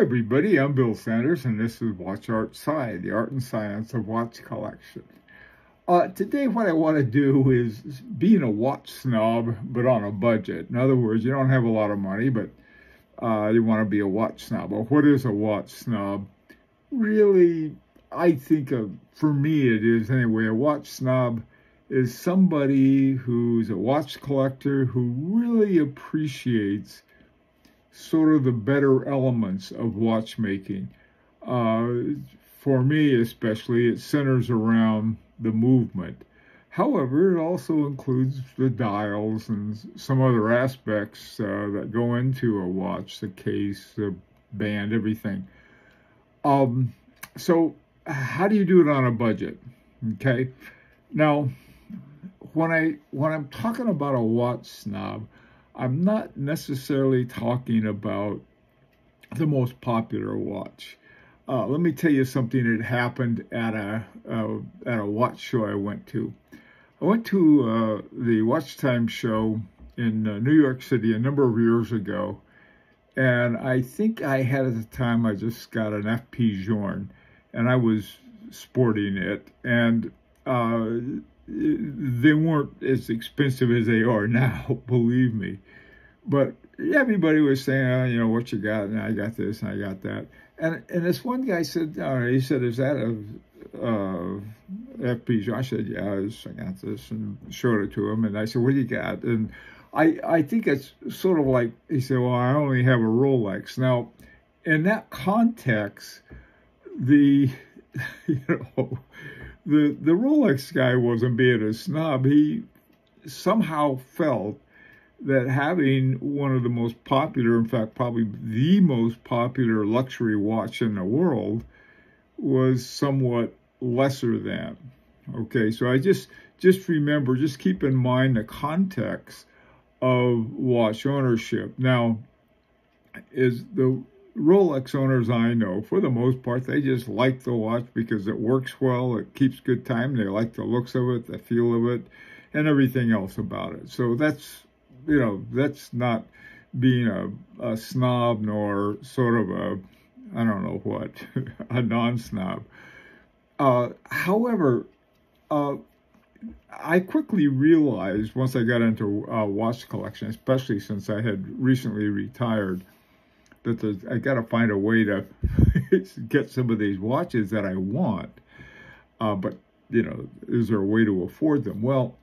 Everybody, I'm Bill Sanders and this is Watch Art Sci, the art and science of watch collection. Uh, today what I want to do is being a watch snob but on a budget. In other words, you don't have a lot of money but uh, you want to be a watch snob. Well, what is a watch snob? Really, I think of, for me it is anyway, a watch snob is somebody who's a watch collector who really appreciates sort of the better elements of watchmaking. Uh, for me, especially, it centers around the movement. However, it also includes the dials and some other aspects uh, that go into a watch, the case, the band, everything. Um, so, how do you do it on a budget? Okay. Now, when I when I'm talking about a watch snob, I'm not necessarily talking about the most popular watch. Uh, let me tell you something that happened at a uh, at a watch show I went to. I went to uh, the Watch Time show in uh, New York City a number of years ago, and I think I had at the time I just got an FP Journe, and I was sporting it, and uh, they weren't as expensive as they are now, believe me. But everybody was saying, oh, you know, what you got, and I got this, and I got that. And and this one guy said, oh, he said, is that a uh? I said, yeah, I got this, and showed it to him. And I said, what do you got? And I I think it's sort of like he said, well, I only have a Rolex. Now, in that context, the you know the the Rolex guy wasn't being a snob. He somehow felt that having one of the most popular, in fact, probably the most popular luxury watch in the world was somewhat lesser than. Okay, so I just just remember, just keep in mind the context of watch ownership. Now, is the Rolex owners I know, for the most part, they just like the watch because it works well, it keeps good time, they like the looks of it, the feel of it, and everything else about it. So that's, you know, that's not being a, a snob nor sort of a, I don't know what, a non-snob. Uh, however, uh, I quickly realized once I got into uh, watch collection, especially since I had recently retired, that I got to find a way to get some of these watches that I want. Uh, but, you know, is there a way to afford them? Well,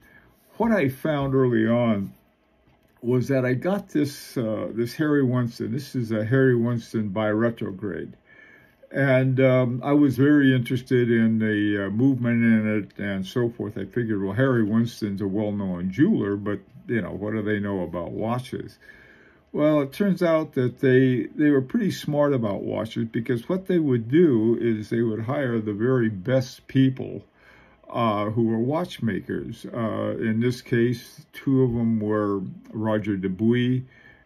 what I found early on was that I got this uh, this Harry Winston. This is a Harry Winston by retrograde. And um, I was very interested in the uh, movement in it and so forth. I figured, well, Harry Winston's a well-known jeweler, but, you know, what do they know about watches? Well, it turns out that they they were pretty smart about watches because what they would do is they would hire the very best people uh, who were watchmakers. Uh, in this case, two of them were Roger Dubuis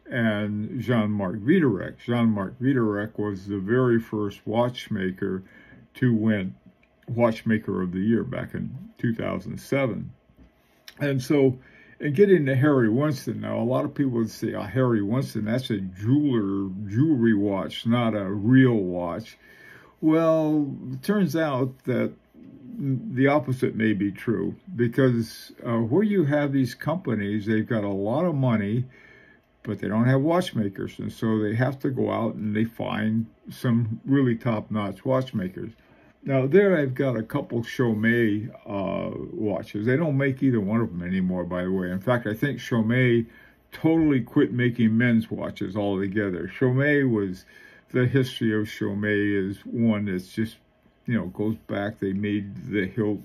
and Jean-Marc Wiederrecht. Jean-Marc Wiederrecht was the very first watchmaker to win Watchmaker of the Year back in 2007. And so getting to Harry Winston now, a lot of people would say, oh, Harry Winston, that's a jeweler, jewelry watch, not a real watch. Well, it turns out that the opposite may be true because uh, where you have these companies, they've got a lot of money, but they don't have watchmakers. And so they have to go out and they find some really top-notch watchmakers. Now there I've got a couple Chaumet uh, watches. They don't make either one of them anymore, by the way. In fact, I think Chaumet totally quit making men's watches altogether. Chaumet was, the history of Chaumet is one that's just, you know, goes back. They made the hilt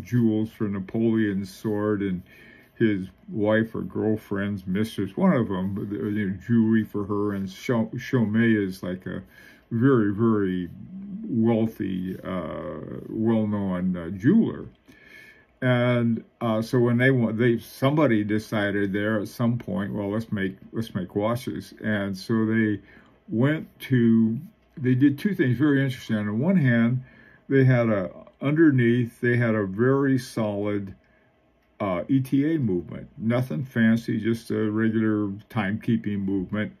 jewels for Napoleon's sword and his wife or girlfriend's mistress, one of them, you know, jewelry for her. And Chaumet is like a very, very wealthy, uh, well-known uh, jeweler. And uh, so when they want, they somebody decided there at some point, well, let's make let's make watches. And so they went to, they did two things very interesting. On the one hand, they had a underneath, they had a very solid uh, ETA movement, nothing fancy, just a regular timekeeping movement.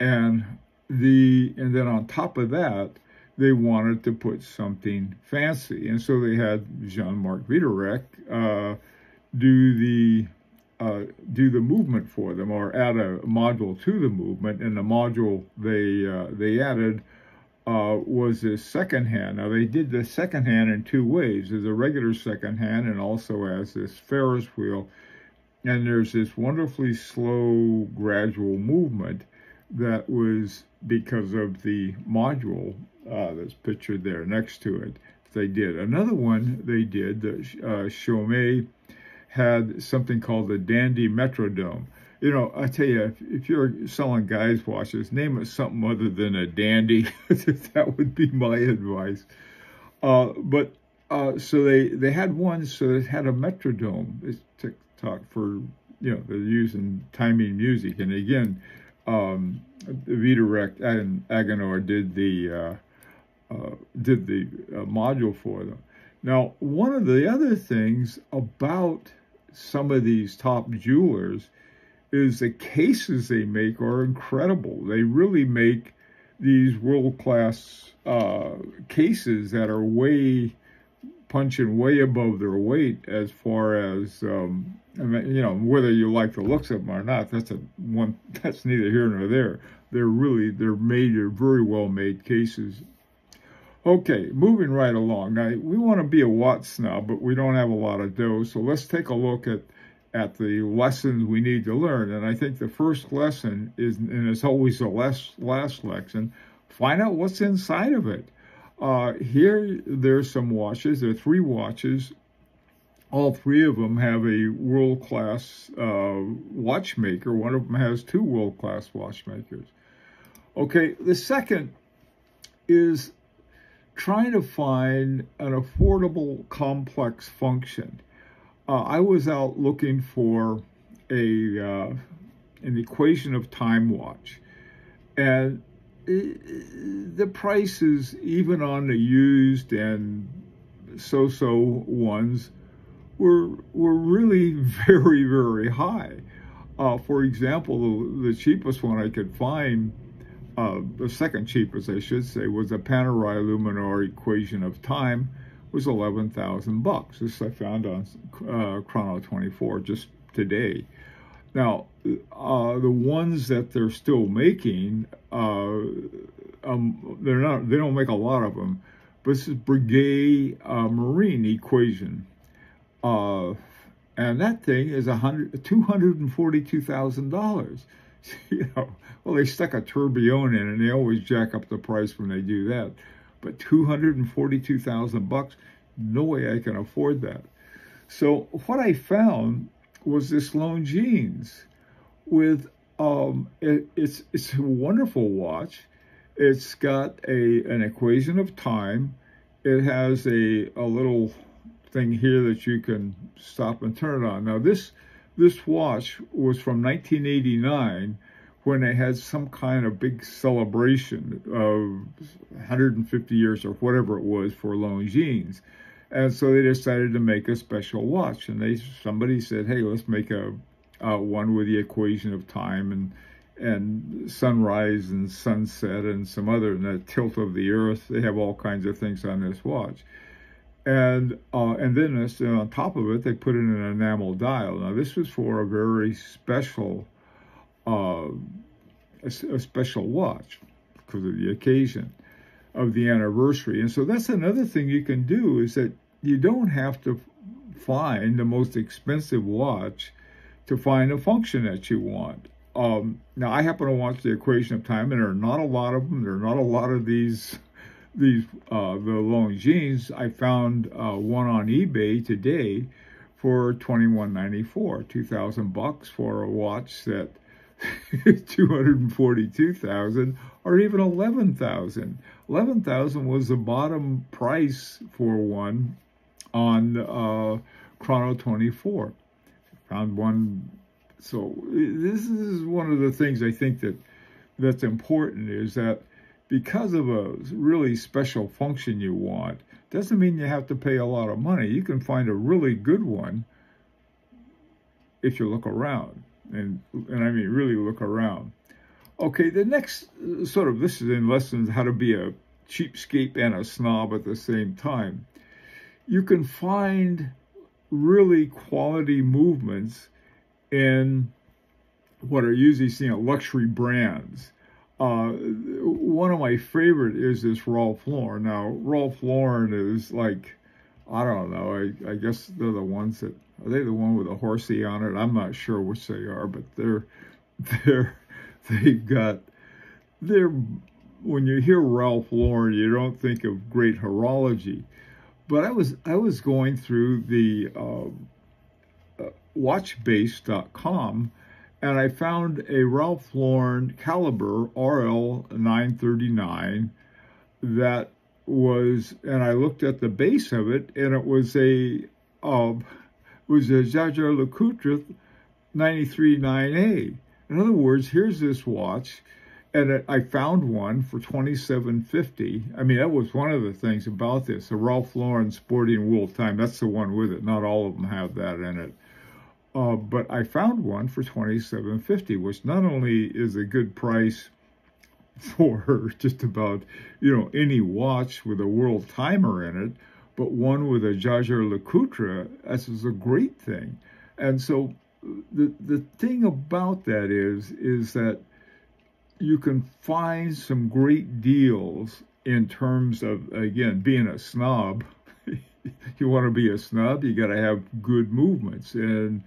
And the and then on top of that, they wanted to put something fancy, and so they had Jean-Marc Wiederrecht uh, do the uh, do the movement for them, or add a module to the movement. And the module they uh, they added uh, was this second hand. Now they did the second hand in two ways: there's a regular second hand, and also as this Ferris wheel. And there's this wonderfully slow, gradual movement that was because of the module uh, that's pictured there next to it. They did another one. They did the uh, Chaumet had something called the Dandy Metronome. You know, I tell you, if, if, you're selling guys watches, name it something other than a dandy. that would be my advice. Uh, but uh, so they they had one, so it had a metronome. It's TikTok for you know they're using timing music, and again, um, Wiederrecht and Agenhor did the uh, uh, did the uh, module for them. Now, one of the other things about some of these top jewelers is the cases they make are incredible. They really make these world-class uh, cases that are way punching way above their weight as far as um, I mean, you know whether you like the looks of them or not. That's a one. That's neither here nor there. They're really they're made. They're very well made cases Okay, moving right along. Now, we want to be a watch snob, but we don't have a lot of dough, so let's take a look at, at the lessons we need to learn. And I think the first lesson is, and it's always the last, last lesson, find out what's inside of it. Uh, here, there's some watches. There are three watches. All three of them have a world-class uh, watchmaker. One of them has two world-class watchmakers. Okay, the second is trying to find an affordable complex function. Uh, I was out looking for a uh, an equation of time watch, and the prices, even on the used and so-so ones, were were really very very high. Uh, for example, the, the cheapest one I could find uh, the second cheapest, I should say, was a Panerai Luminor equation of time was 11,000 bucks. This I found on uh, Chrono 24 just today. Now, uh, the ones that they're still making, uh, um, they're not, they don't make a lot of them, but this is Breguet uh, Marine equation. Uh, and that thing is $242,000. you know, well, they stuck a tourbillon in and they always jack up the price when they do that. But 242,000 bucks, no way I can afford that. So what I found was this Longines with um, it, it's it's a wonderful watch. It's got a an equation of time. It has a a little thing here that you can stop and turn it on. Now this this watch was from 1989 when they had some kind of big celebration of 150 years or whatever it was for Longines. And so they decided to make a special watch. And they somebody said, hey, let's make a uh, one with the equation of time and and sunrise and sunset and some other and the tilt of the earth. They have all kinds of things on this watch. And uh, and then this, on top of it, they put in an enamel dial. Now this was for a very special, uh, a, a special watch because of the occasion of the anniversary. And so that's another thing you can do is that you don't have to find the most expensive watch to find a function that you want. Um, now, I happen to watch the equation of time, and there are not a lot of them. There are not a lot of these these uh, the Longines, I found uh, one on eBay today for twenty one ninety four, two thousand bucks for a watch that two hundred and forty two thousand, or even eleven thousand. Eleven thousand was the bottom price for one on uh, Chrono twenty four. Found one. So this is one of the things I think that that's important is that because of a really special function you want, doesn't mean you have to pay a lot of money. You can find a really good one if you look around, and and I mean really look around. Okay, the next sort of, this is in lessons how to be a cheapskate and a snob at the same time. You can find really quality movements in what are usually seen at luxury brands. Uh, one of my favorite is this Ralph Lauren. Now, Ralph Lauren is like, I don't know, I, I guess they're the ones that, are they the one with a horsey on it? I'm not sure which they are, but they're, they're, they've got, they're, when you hear Ralph Lauren, you don't think of great horology. But I was, I was going through the uh, uh, watchbase.com and I found a Ralph Lauren caliber RL 939 that was, and I looked at the base of it, and it was a, uh, was a Jaeger LeCoultre 939A. In other words, here's this watch, and I found one for 2750. I mean, that was one of the things about this. The Ralph Lauren Sporting World Time, that's the one with it. Not all of them have that in it. Uh, but I found one for $27.50, which not only is a good price for just about, you know, any watch with a world timer in it, but one with a Jaeger LeCoultre, this is a great thing. And so the, the thing about that is, is that you can find some great deals in terms of, again, being a snob. you want to be a snob, you got to have good movements. And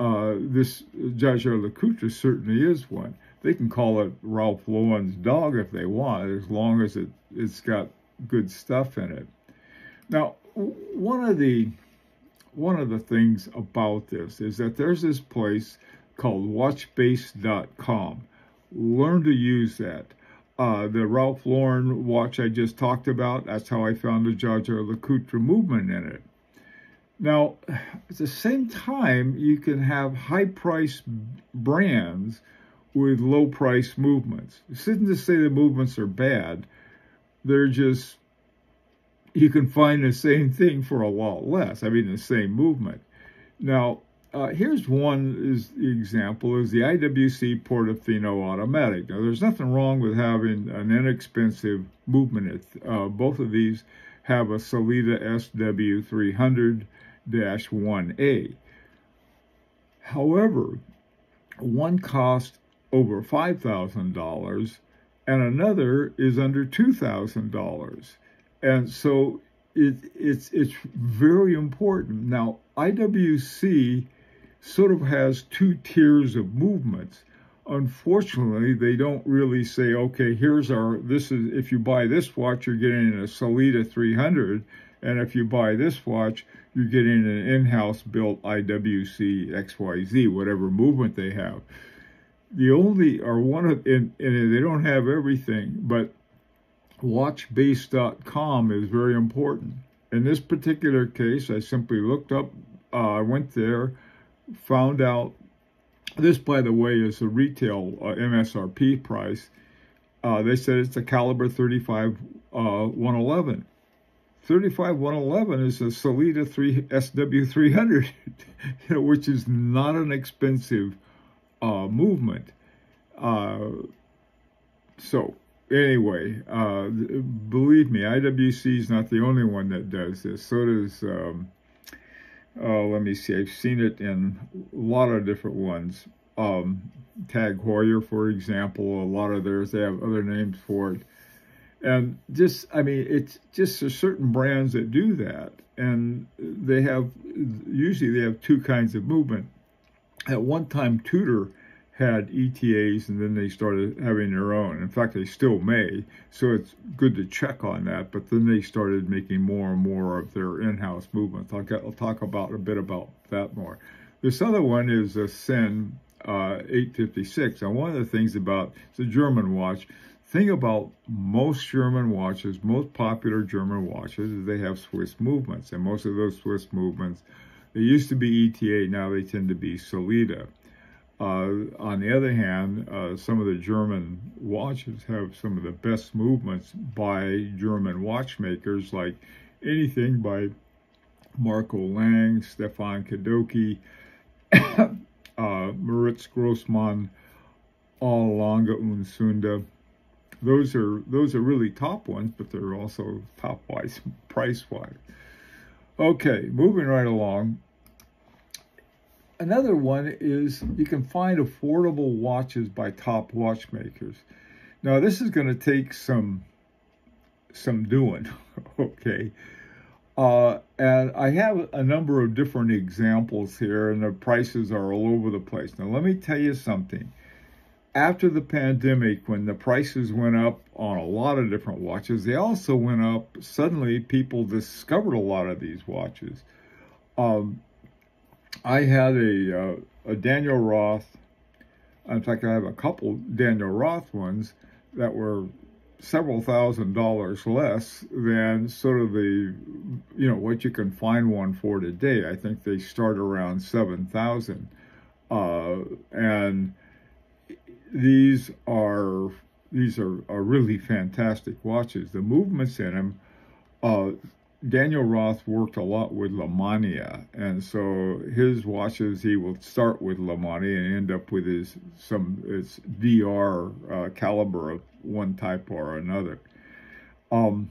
uh, this Jaeger LeCoultre certainly is one. They can call it Ralph Lauren's dog if they want, as long as it, it's got good stuff in it. Now, one of the one of the things about this is that there's this place called watchbase.com. Learn to use that. Uh, the Ralph Lauren watch I just talked about, that's how I found the Jaeger LeCoultre movement in it. Now, at the same time, you can have high price brands with low price movements. This isn't to say the movements are bad. They're just, you can find the same thing for a lot less. I mean, the same movement. Now, uh, here's one is the example is the IWC Portofino automatic. Now, there's nothing wrong with having an inexpensive movement. Uh, both of these have a Sellita SW300 1A. However, one costs over $5,000 and another is under $2,000. And so it, it's, it's very important. Now, IWC sort of has two tiers of movements. Unfortunately, they don't really say, okay, here's our, this is, if you buy this watch, you're getting a Sellita 300. And if you buy this watch, you're getting an in-house built IWC XYZ, whatever movement they have. The only, or one of, and, and they don't have everything, but watchbase.com is very important. In this particular case, I simply looked up, uh, I went there, found out, this, by the way, is the retail uh, MSRP price. Uh, they said it's a caliber 35 uh, 111. 35111 is a Sellita 3 SW300, which is not an expensive uh, movement. Uh, so anyway, uh, believe me, IWC is not the only one that does this. So does, um, oh, let me see, I've seen it in a lot of different ones. Um, Tag Heuer, for example, a lot of theirs, they have other names for it. And just, I mean, it's just certain brands that do that. And they have, usually they have two kinds of movement. At one time, Tudor had ETAs and then they started having their own. In fact, they still may. So it's good to check on that. But then they started making more and more of their in-house movements. I'll, get, I'll talk about a bit about that more. This other one is a Sinn uh, 856. And one of the things about, the German watch, thing about most German watches, most popular German watches, is they have Swiss movements. And most of those Swiss movements, they used to be ETA, now they tend to be Sellita. Uh, on the other hand, uh, some of the German watches have some of the best movements by German watchmakers, like anything by Marco Lang, Stefan Kudoke, uh, Moritz Grossmann, und Söhne. Those are those are really top ones, but they're also top wise price wise. Okay, moving right along. Another one is you can find affordable watches by top watchmakers. Now this is going to take some some doing, okay? Uh, and I have a number of different examples here, and the prices are all over the place. Now, let me tell you something. After the pandemic, when the prices went up on a lot of different watches, they also went up. Suddenly, people discovered a lot of these watches. Um, I had a, uh, a Daniel Roth. In fact, I have a couple Daniel Roth ones that were several thousand dollars less than sort of the, you know, what you can find one for today. I think they start around 7,000. Uh, and these are, these are, are really fantastic watches. The movements in them, uh, Daniel Roth worked a lot with Lemania, and so his watches he will start with Lemania and end up with his some his DR uh, caliber of one type or another. Um,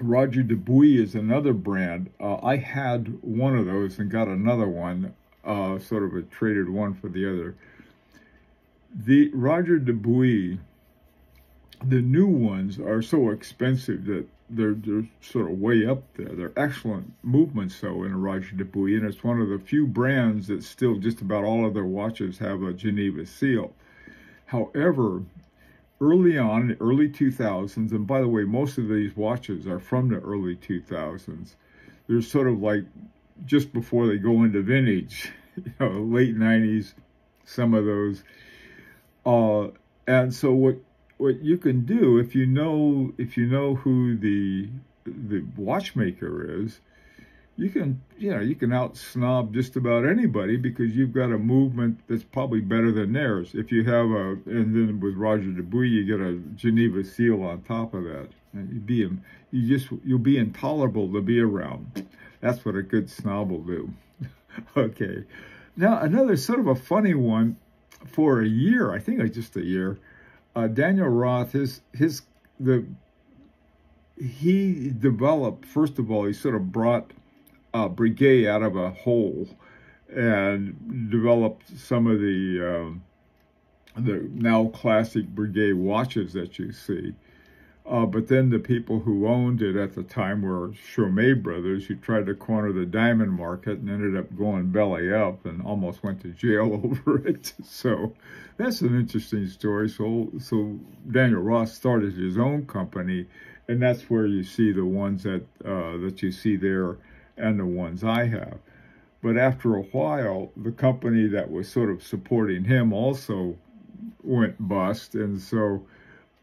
Roger Dubuis is another brand. Uh, I had one of those and got another one, uh, sort of a traded one for the other. The Roger Dubuis, the new ones are so expensive that they're, they're sort of way up there. They're excellent movements, though, in a Roger Dubuis, and it's one of the few brands that still just about all of their watches have a Geneva seal. However, early on, the early 2000s, and by the way, most of these watches are from the early 2000s. They're sort of like just before they go into vintage, you know, late 90s, some of those. Uh, and so what what you can do if you know if you know who the the watchmaker is, you can you know you can out snob just about anybody because you've got a movement that's probably better than theirs. If you have a and then with Roger Dubuis you get a Geneva seal on top of that, and you be you just you'll be intolerable to be around. That's what a good snob will do. okay, now another sort of a funny one for a year. I think just a year uh, Daniel Roth, his his the he developed first of all, he sort of brought Breguet out of a hole and developed some of the um, the now classic Breguet watches that you see. Uh, but then the people who owned it at the time were Chaumet brothers, who tried to corner the diamond market and ended up going belly up and almost went to jail over it. So that's an interesting story. So, so Daniel Roth started his own company, and that's where you see the ones that uh, that you see there and the ones I have. But after a while, the company that was sort of supporting him also went bust, and so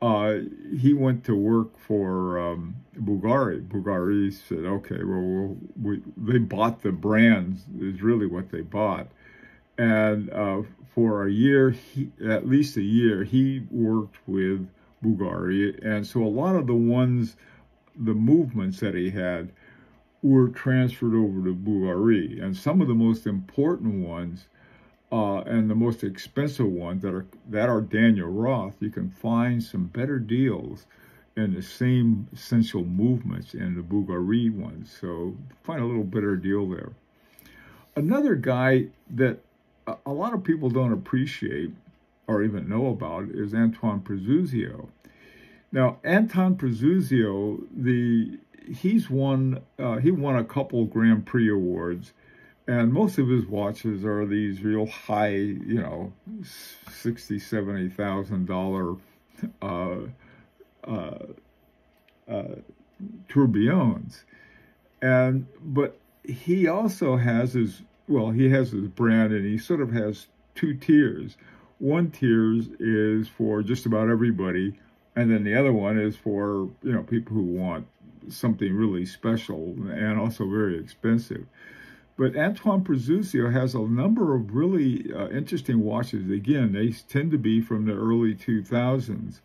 uh, he went to work for um, Bulgari. Bulgari said, okay, well, we, they bought the brands, is really what they bought. And uh, for a year, he, at least a year, he worked with Bulgari. And so a lot of the ones, the movements that he had were transferred over to Bulgari. And some of the most important ones uh, and the most expensive ones that are that are Daniel Roth, you can find some better deals in the same essential movements in the Bulgari ones. So find a little better deal there. Another guy that a lot of people don't appreciate or even know about is Antoine Preziuso. Now, Anton Preziuso, the he's won uh, he won a couple Grand Prix awards and most of his watches are these real high, you know, sixty, seventy thousand dollar uh, uh, uh, tourbillons, and but he also has his well, he has his brand, and he sort of has two tiers. One tier is for just about everybody, and then the other one is for you know people who want something really special and also very expensive. But Antoine Preziuso has a number of really uh, interesting watches. Again, they tend to be from the early 2000s.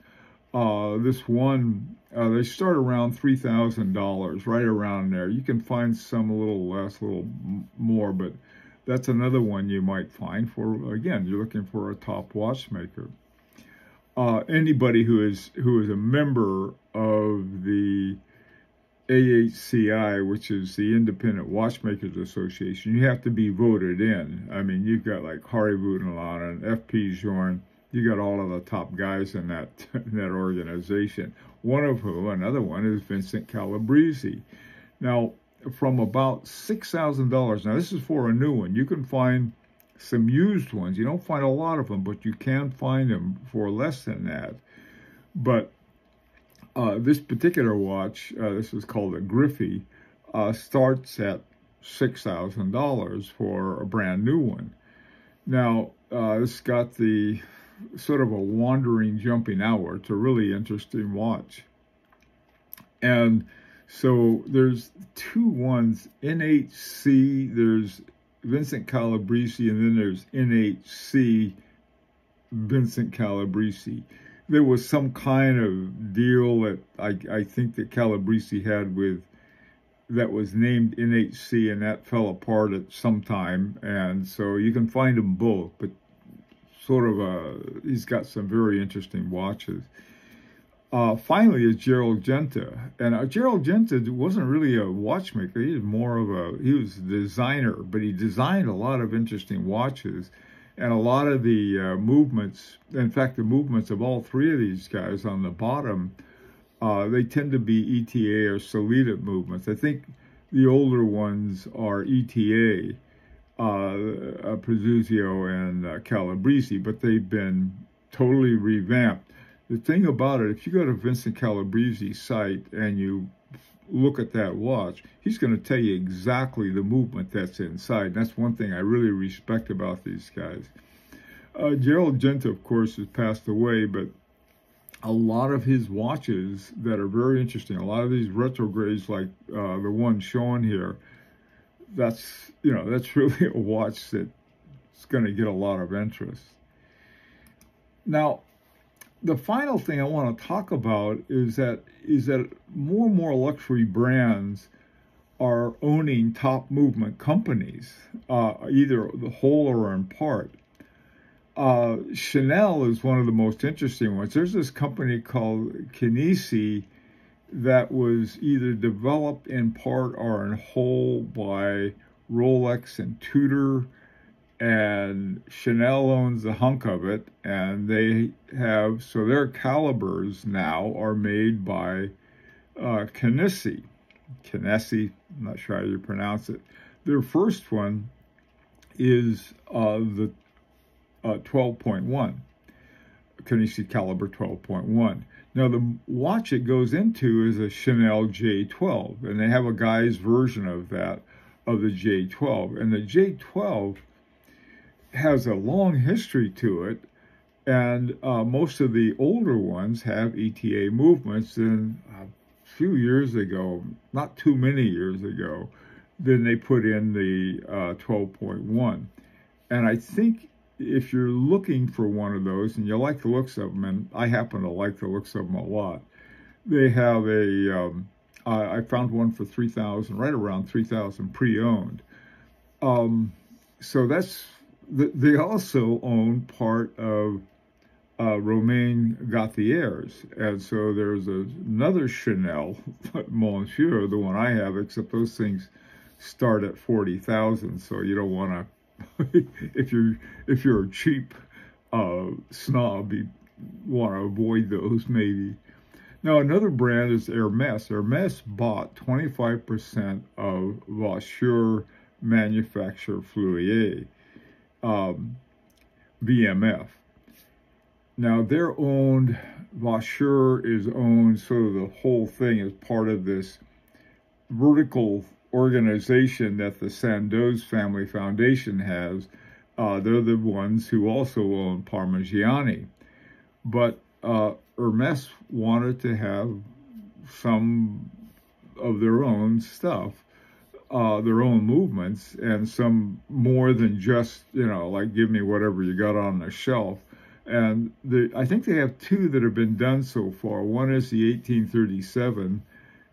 Uh, this one, uh, they start around $3,000, right around there. You can find some a little less, a little more, but that's another one you might find for, again, you're looking for a top watchmaker. uh, anybody who is who is a member of the AHCI, which is the Independent Watchmakers Association, you have to be voted in. I mean, you've got like Harry Voutilainen and F.P. Journe. You got all of the top guys in that in that organization. One of whom, another one, is Vincent Calabrese. Now, from about six thousand dollars. Now, this is for a new one. You can find some used ones. You don't find a lot of them, but you can find them for less than that. But uh, this particular watch, uh, this is called a Griffey, uh, starts at $6,000 for a brand new one. Now, uh, it's got the sort of a wandering jumping hour. It's a really interesting watch. And so there's two ones, NHC, there's Vincent Calabrese, and then there's NHC Vincent Calabrese there was some kind of deal that I, I think that Calabrese had with that was named NHC and that fell apart at some time. And so you can find them both, but sort of a, he's got some very interesting watches. Uh, finally is Gerald Genta. And uh, Gerald Genta wasn't really a watchmaker. He was more of a, he was a designer, but he designed a lot of interesting watches. And a lot of the uh, movements, in fact, the movements of all three of these guys on the bottom, uh, they tend to be ETA or Sellita movements. I think the older ones are ETA, uh, uh and uh, Calabrese, but they've been totally revamped. The thing about it, if you go to Vincent Calabrese's site and you look at that watch, he's going to tell you exactly the movement that's inside. And that's one thing I really respect about these guys. Uh, Gerald Genta, of course, has passed away, but a lot of his watches that are very interesting, a lot of these retrogrades like uh, the one shown here, that's, you know, that's really a watch that's going to get a lot of interest. Now, the final thing I want to talk about is that is that more and more luxury brands are owning top movement companies, uh, either the whole or in part. Uh, Chanel is one of the most interesting ones. There's this company called Kenissi that was either developed in part or in whole by Rolex and Tudor and Chanel owns a hunk of it, and they have so their calibers now are made by uh, Kenissi. Kenissi, I'm not sure how you pronounce it. Their first one is uh, the uh, 12.1, Kenissi caliber 12.1. Now the watch it goes into is a Chanel J12, and they have a guy's version of that of the J12, and the J12 has a long history to it, and uh, most of the older ones have ETA movements. And a few years ago, not too many years ago, then they put in the uh, 12.1. And I think if you're looking for one of those and you like the looks of them, and I happen to like the looks of them a lot, they have a. Um, I found one for 3000 right around 3000 pre-owned. Um, so that's they also own part of uh, Romain Gauthiers. And so there's a, another Chanel Monsieur, the one I have, except those things start at 40,000. So you don't want to, if you're, if you're a cheap uh, snob, you want to avoid those maybe. Now, another brand is Hermes. Hermes bought 25% of Vaucher manufacturer Fleurier um, VMF. Now they're owned, Vaucher is owned, so the whole thing is part of this vertical organization that the Sandoz Family Foundation has. Uh, they're the ones who also own Parmigiani. But uh, Hermes wanted to have some of their own stuff uh, their own movements and some more than just, you know, like give me whatever you got on the shelf. And the, I think they have two that have been done so far. One is the 1837,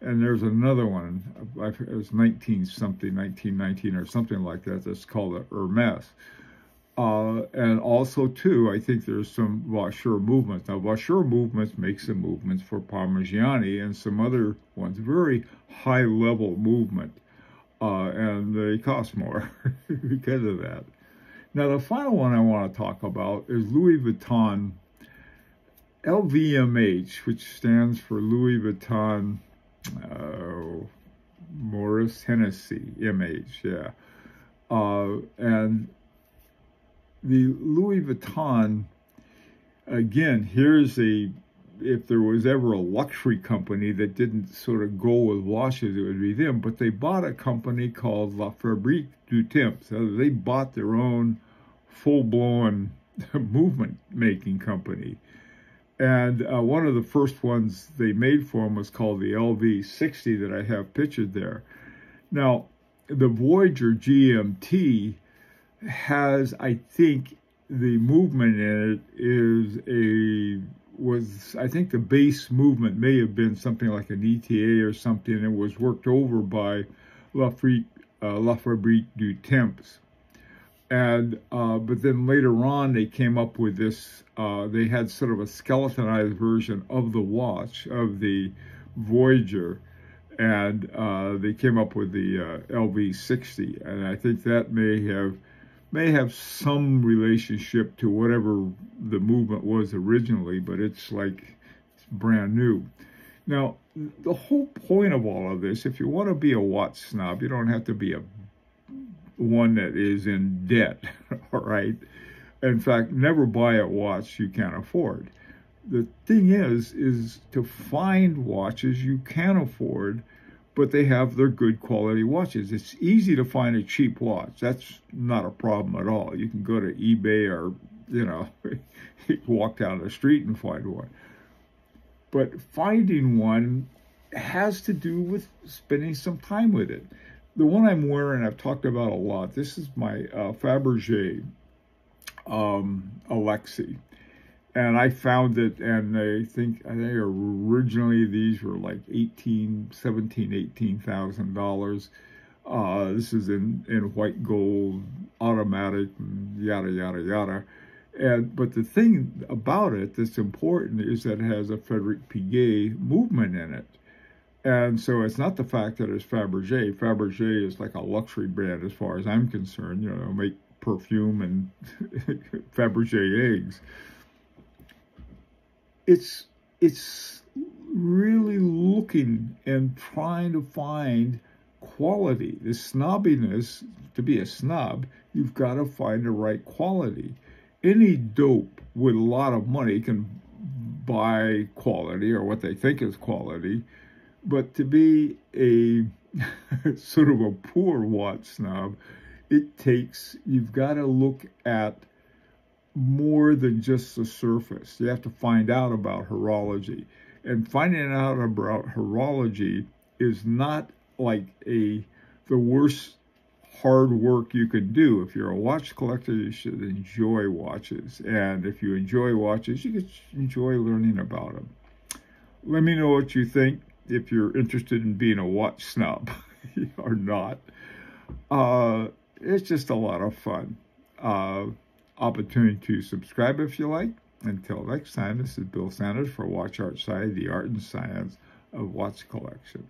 and there's another one, it was 19 something, 1919 or something like that, that's called a Hermes. Uh, and also, too, I think there's some Vaucher movements. Now, Vaucher movements make some movements for Parmigiani and some other ones, very high level movement. Uh, and they cost more because of that. Now, the final one I want to talk about is Louis Vuitton LVMH, which stands for Louis Vuitton uh, Maurice Hennessy MH, yeah. Uh, and the Louis Vuitton, again, here's a, if there was ever a luxury company that didn't sort of go with watches, it would be them. But they bought a company called La Fabrique du Temps. So they bought their own full-blown movement making company. And uh, one of the first ones they made for them was called the LV60 that I have pictured there. Now, the Voyager GMT has, I think, the movement in it is a was I think the base movement may have been something like an ETA or something and was worked over by La, Frique, uh, La Fabrique du Temps. And uh, but then later on they came up with this. Uh, they had sort of a skeletonized version of the watch of the Voyager, and uh, they came up with the uh, LV60. And I think that may have may have some relationship to whatever the movement was originally, but it's like it's brand new. Now, the whole point of all of this, if you want to be a watch snob, you don't have to be a one that is in debt, all right? In fact, never buy a watch you can't afford. The thing is, is to find watches you can afford, but they have their good quality watches. It's easy to find a cheap watch. That's not a problem at all. You can go to eBay or, you know, walk down the street and find one. But finding one has to do with spending some time with it the one I'm wearing, I've talked about a lot. This is my uh, Fabergé um, Alexi. And I found it, and I think, I think originally these were like 18, 17, 18,000 dollars. Uh, this is in, in white gold, automatic, yada, yada, yada. And, but the thing about it that's important is that it has a Frederic Piguet movement in it. And so it's not the fact that it's Fabergé. Fabergé is like a luxury brand as far as I'm concerned. You know, make perfume and Fabergé eggs. It's it's really looking and trying to find quality. The snobbiness, to be a snob, you've got to find the right quality. Any dope with a lot of money can buy quality or what they think is quality but to be a sort of a poor watch snob, it takes, you've got to look at more than just the surface. You have to find out about horology. And finding out about horology is not like a the worst hard work you can do. If you're a watch collector, you should enjoy watches. And if you enjoy watches, you can enjoy learning about them. Let me know what you think if you're interested in being a watch snob or not. Uh, it's just a lot of fun. Uh, opportunity to subscribe if you like. Until next time, this is Bill Sanders for Watch Art Sci, the art and science of watch collection.